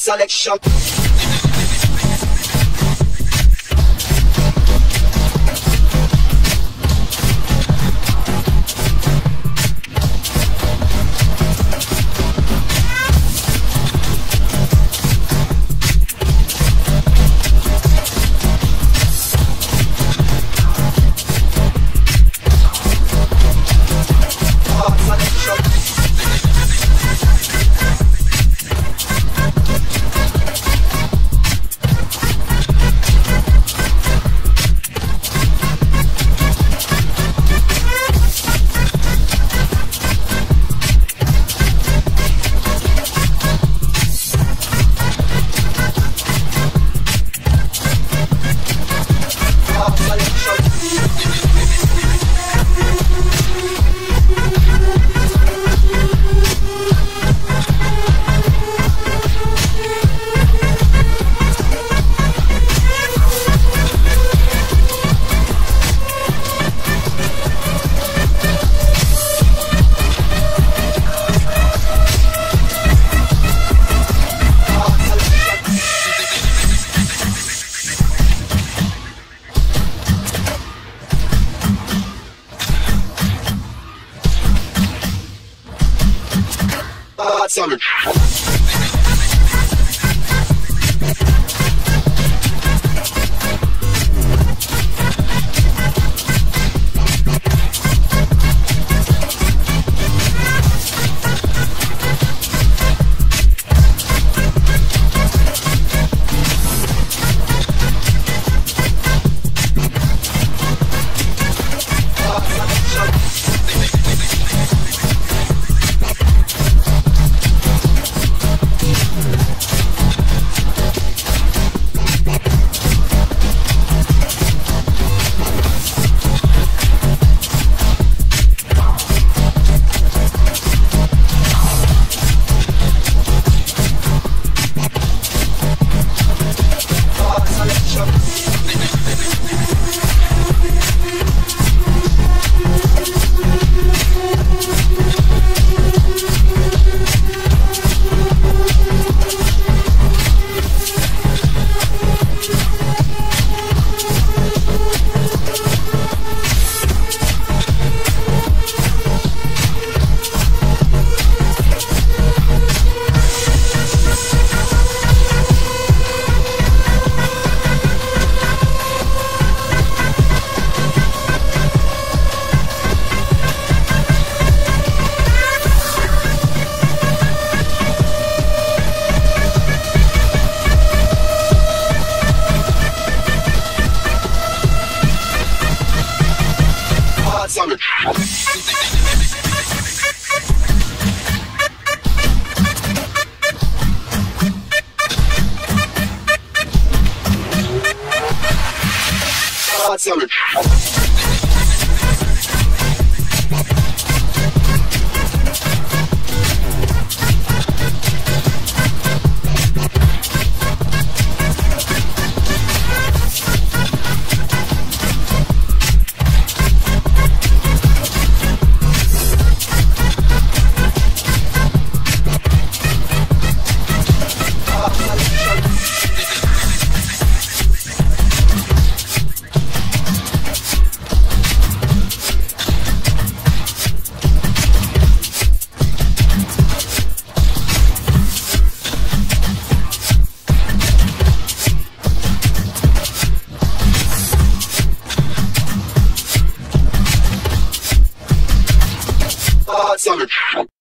selection. Hard selection. Summer. Hard summer. Summer.